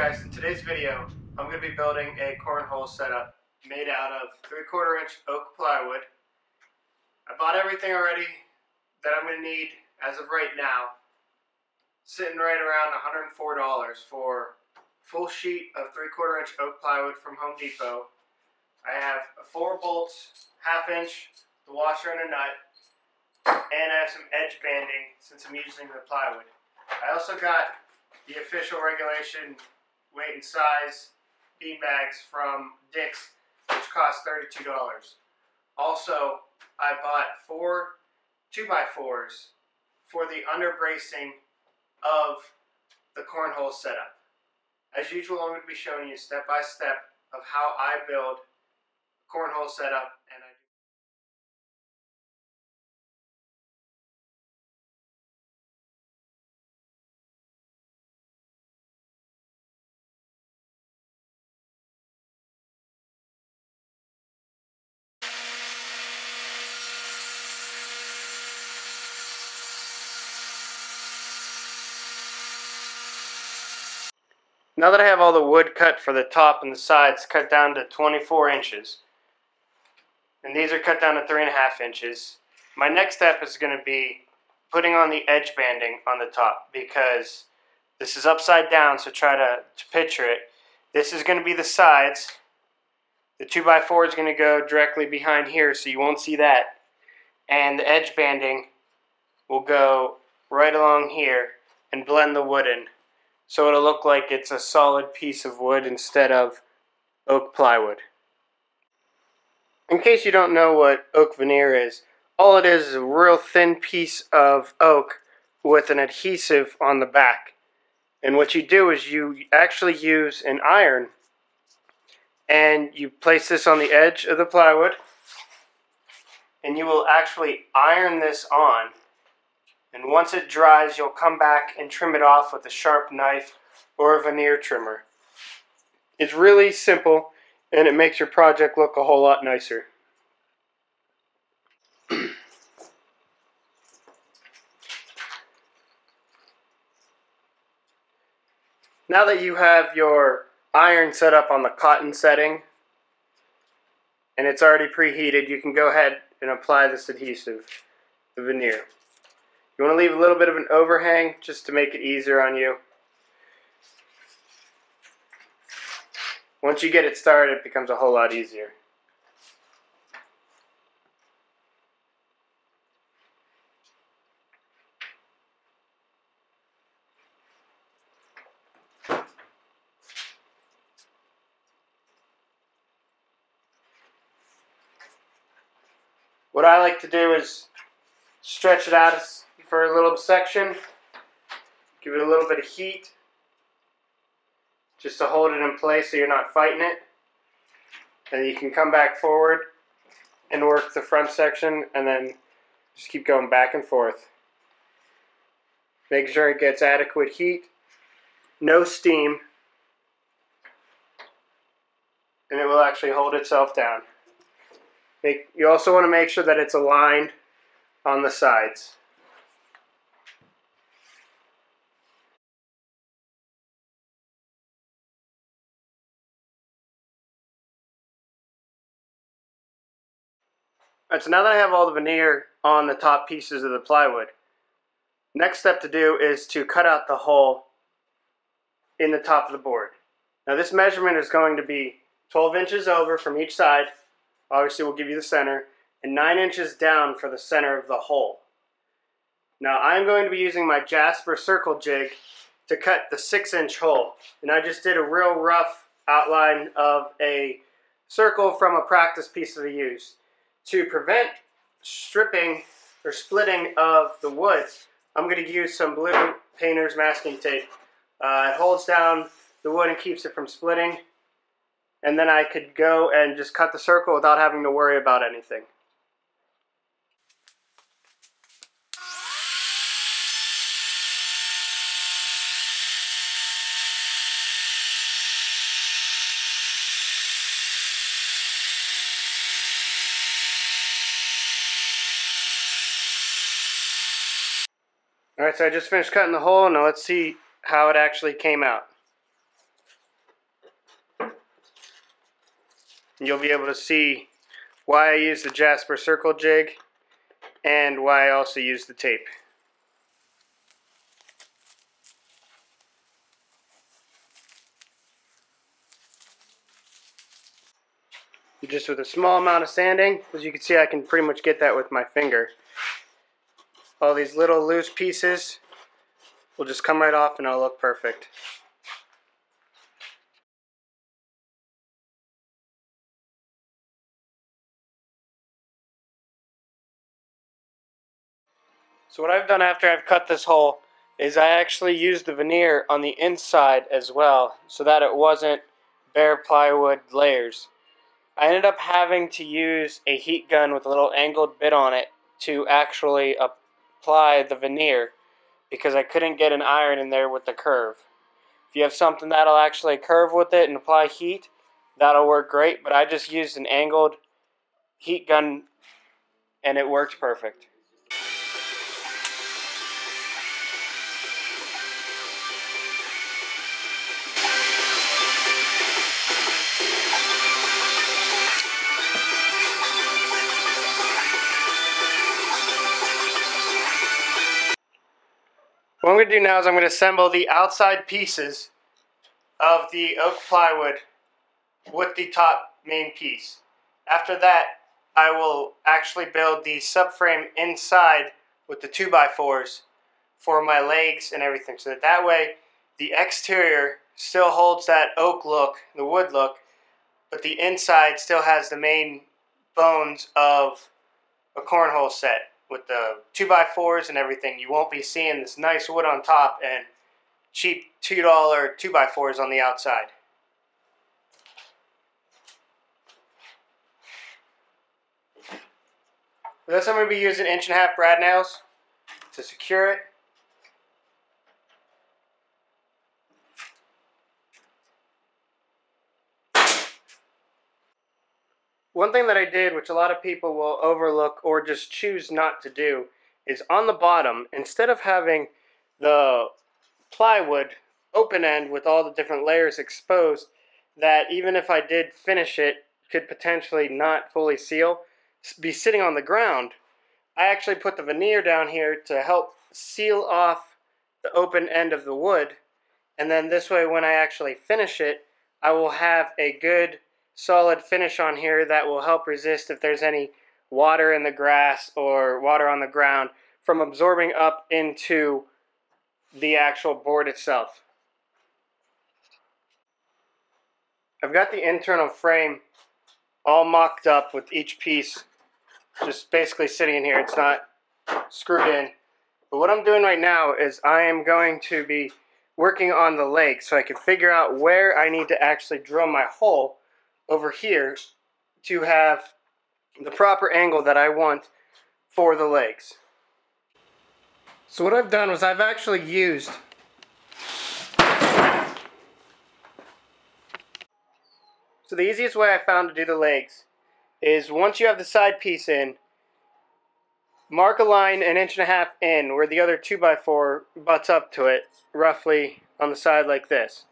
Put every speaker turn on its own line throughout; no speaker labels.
guys, in today's video I'm going to be building a cornhole setup made out of 3 quarter inch oak plywood. I bought everything already that I'm going to need as of right now. Sitting right around $104 for full sheet of 3 quarter inch oak plywood from Home Depot. I have 4 bolts, half inch, the washer and a nut, and I have some edge banding since I'm using the plywood. I also got the official regulation weight and size bean bags from Dick's, which cost $32. Also, I bought four 2x4s for the under bracing of the cornhole setup. As usual, I'm going to be showing you step by step of how I build cornhole setup and I Now that I have all the wood cut for the top and the sides cut down to 24 inches, and these are cut down to 3.5 inches, my next step is going to be putting on the edge banding on the top because this is upside down, so try to, to picture it. This is going to be the sides. The 2x4 is going to go directly behind here, so you won't see that. And the edge banding will go right along here and blend the wood in so it'll look like it's a solid piece of wood instead of oak plywood. In case you don't know what oak veneer is, all it is is a real thin piece of oak with an adhesive on the back. And what you do is you actually use an iron and you place this on the edge of the plywood and you will actually iron this on and once it dries you'll come back and trim it off with a sharp knife or a veneer trimmer. It's really simple and it makes your project look a whole lot nicer. now that you have your iron set up on the cotton setting and it's already preheated, you can go ahead and apply this adhesive, the veneer. You want to leave a little bit of an overhang just to make it easier on you. Once you get it started, it becomes a whole lot easier. What I like to do is stretch it out for a little section. Give it a little bit of heat just to hold it in place so you're not fighting it. And you can come back forward and work the front section and then just keep going back and forth. Make sure it gets adequate heat, no steam, and it will actually hold itself down. Make, you also want to make sure that it's aligned on the sides. Alright, so now that I have all the veneer on the top pieces of the plywood, next step to do is to cut out the hole in the top of the board. Now this measurement is going to be 12 inches over from each side, obviously we'll give you the center, and 9 inches down for the center of the hole. Now I'm going to be using my Jasper circle jig to cut the 6 inch hole, and I just did a real rough outline of a circle from a practice piece that I used to prevent stripping or splitting of the wood, I'm going to use some blue painter's masking tape. Uh, it holds down the wood and keeps it from splitting. And then I could go and just cut the circle without having to worry about anything. Alright, so I just finished cutting the hole. Now let's see how it actually came out. And you'll be able to see why I use the Jasper Circle jig and why I also use the tape. Just with a small amount of sanding, as you can see I can pretty much get that with my finger. All these little loose pieces will just come right off and it'll look perfect. So what I've done after I've cut this hole is I actually used the veneer on the inside as well so that it wasn't bare plywood layers. I ended up having to use a heat gun with a little angled bit on it to actually uh, apply the veneer because I couldn't get an iron in there with the curve. If you have something that'll actually curve with it and apply heat, that'll work great, but I just used an angled heat gun and it worked perfect. Going to do now is I'm going to assemble the outside pieces of the oak plywood with the top main piece. After that, I will actually build the subframe inside with the 2x4s for my legs and everything. So that, that way the exterior still holds that oak look, the wood look, but the inside still has the main bones of a cornhole set with the 2x4s and everything, you won't be seeing this nice wood on top and cheap $2 2x4s on the outside. This I'm going to be using inch and a half brad nails to secure it. One thing that I did, which a lot of people will overlook or just choose not to do, is on the bottom, instead of having the plywood open end with all the different layers exposed, that even if I did finish it, could potentially not fully seal, be sitting on the ground. I actually put the veneer down here to help seal off the open end of the wood, and then this way when I actually finish it, I will have a good solid finish on here that will help resist if there's any water in the grass or water on the ground from absorbing up into the actual board itself. I've got the internal frame all mocked up with each piece just basically sitting in here. It's not screwed in. But what I'm doing right now is I am going to be working on the legs so I can figure out where I need to actually drill my hole over here to have the proper angle that I want for the legs. So what I've done was I've actually used So the easiest way I found to do the legs is once you have the side piece in, mark a line an inch and a half in where the other 2x4 butts up to it, roughly on the side like this.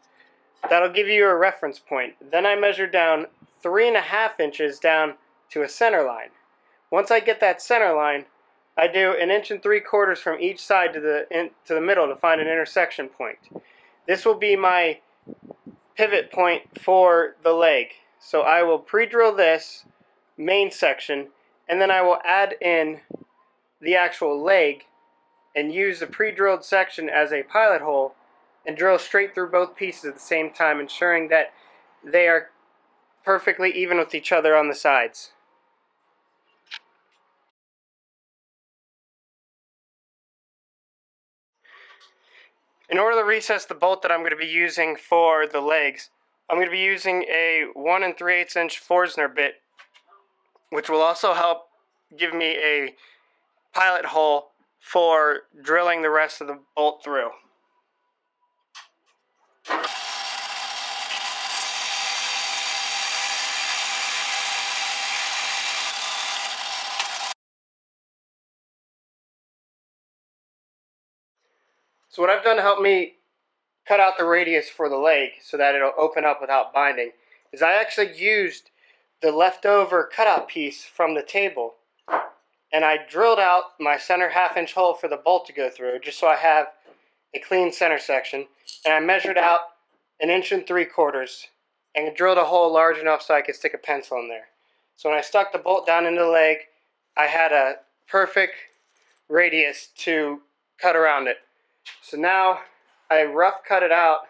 That'll give you a reference point. Then I measure down three and a half inches down to a center line. Once I get that center line, I do an inch and three quarters from each side to the in, to the middle to find an intersection point. This will be my pivot point for the leg. So I will pre-drill this main section and then I will add in the actual leg and use the pre-drilled section as a pilot hole and drill straight through both pieces at the same time, ensuring that they are perfectly even with each other on the sides. In order to recess the bolt that I'm going to be using for the legs, I'm going to be using a 1 and 3 8 inch Forstner bit, which will also help give me a pilot hole for drilling the rest of the bolt through. So what I've done to help me cut out the radius for the leg so that it'll open up without binding is I actually used the leftover cutout piece from the table and I drilled out my center half inch hole for the bolt to go through just so I have a clean center section and I measured out an inch and three quarters and drilled a hole large enough so I could stick a pencil in there. So when I stuck the bolt down into the leg, I had a perfect radius to cut around it. So now I rough cut it out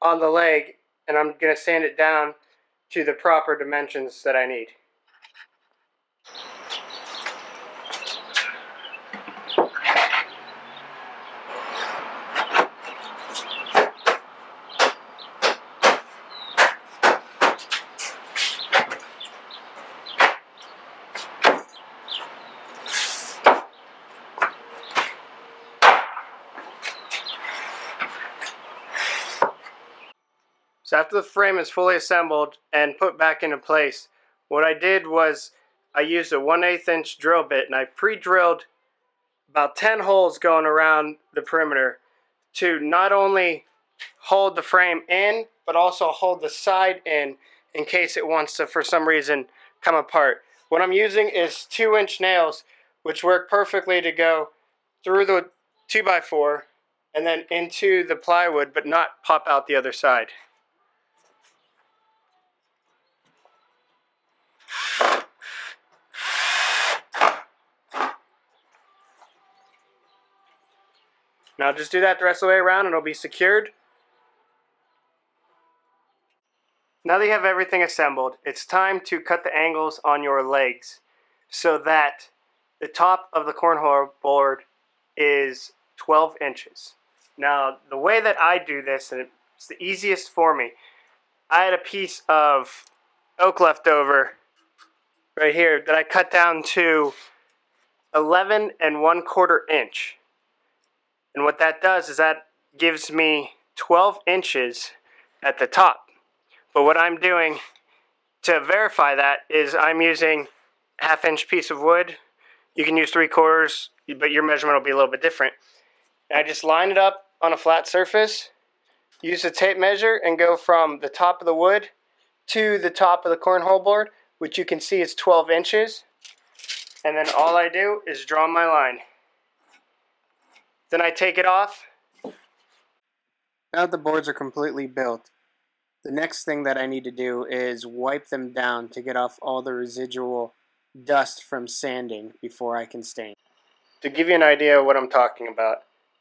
on the leg and I'm going to sand it down to the proper dimensions that I need. So after the frame is fully assembled and put back into place, what I did was I used a 1 8 inch drill bit and I pre-drilled about 10 holes going around the perimeter to not only hold the frame in, but also hold the side in in case it wants to, for some reason, come apart. What I'm using is 2 inch nails, which work perfectly to go through the 2x4 and then into the plywood, but not pop out the other side. Now just do that the rest of the way around and it'll be secured. Now that you have everything assembled, it's time to cut the angles on your legs so that the top of the cornhole board is 12 inches. Now, the way that I do this, and it's the easiest for me, I had a piece of oak left over right here that I cut down to 11 and 1 quarter inch. And what that does is that gives me 12 inches at the top. But what I'm doing to verify that is I'm using half inch piece of wood. You can use three quarters, but your measurement will be a little bit different. And I just line it up on a flat surface, use the tape measure, and go from the top of the wood to the top of the cornhole board, which you can see is 12 inches. And then all I do is draw my line. Then I take it off. Now that the boards are completely built. The next thing that I need to do is wipe them down to get off all the residual dust from sanding before I can stain. To give you an idea of what I'm talking about,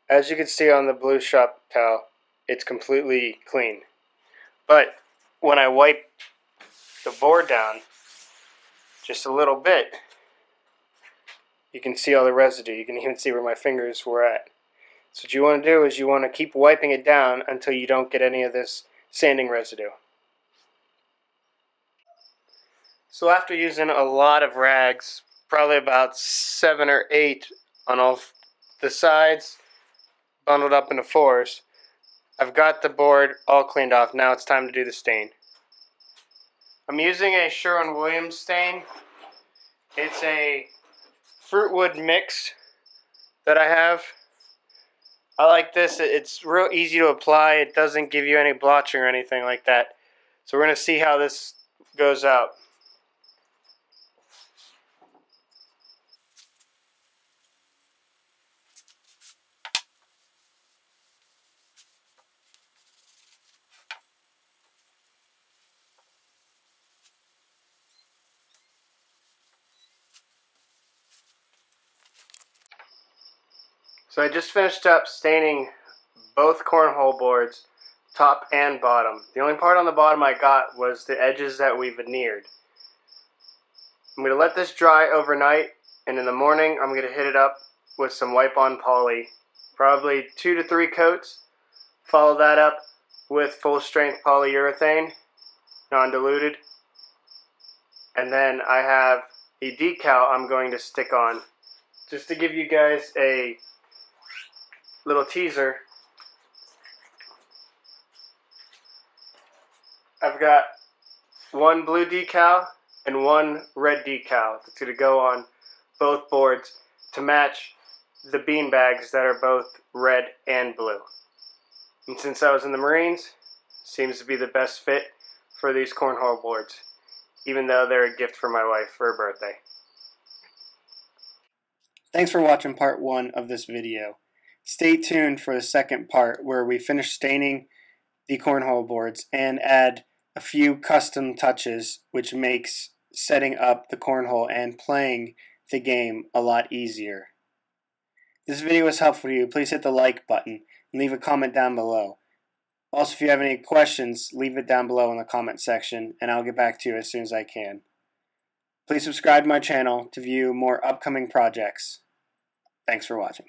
as you can see on the blue shop towel, it's completely clean. But when I wipe the board down just a little bit, you can see all the residue. You can even see where my fingers were at. So what you want to do is you want to keep wiping it down until you don't get any of this sanding residue. So after using a lot of rags, probably about seven or eight on all the sides, bundled up into fours, I've got the board all cleaned off. Now it's time to do the stain. I'm using a Sherwin-Williams stain. It's a fruitwood mix that I have. I like this. It's real easy to apply. It doesn't give you any blotching or anything like that. So we're going to see how this goes out. So I just finished up staining both cornhole boards, top and bottom. The only part on the bottom I got was the edges that we veneered. I'm going to let this dry overnight, and in the morning I'm going to hit it up with some wipe-on poly, probably two to three coats. Follow that up with full-strength polyurethane, non-diluted. And then I have a decal I'm going to stick on, just to give you guys a little teaser. I've got one blue decal and one red decal that's going to go on both boards to match the bean bags that are both red and blue. And since I was in the Marines, seems to be the best fit for these cornhole boards. even though they're a gift for my wife for her birthday.
Thanks for watching part one of this video. Stay tuned for the second part where we finish staining the cornhole boards and add a few custom touches which makes setting up the cornhole and playing the game a lot easier. If this video was helpful to you, please hit the like button and leave a comment down below. Also, if you have any questions, leave it down below in the comment section and I'll get back to you as soon as I can. Please subscribe to my channel to view more upcoming projects. Thanks for watching.